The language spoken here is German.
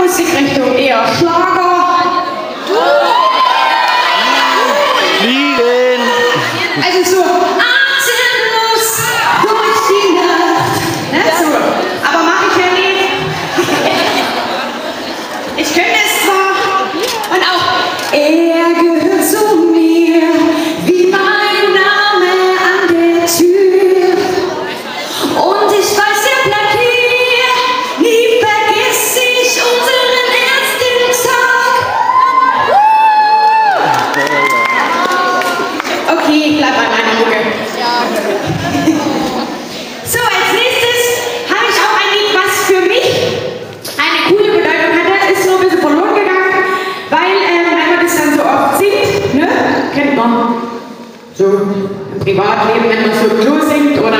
Musikrichtung eher Schlager. Lieden! Also so so Privatleben, wenn man so im Klo singt oder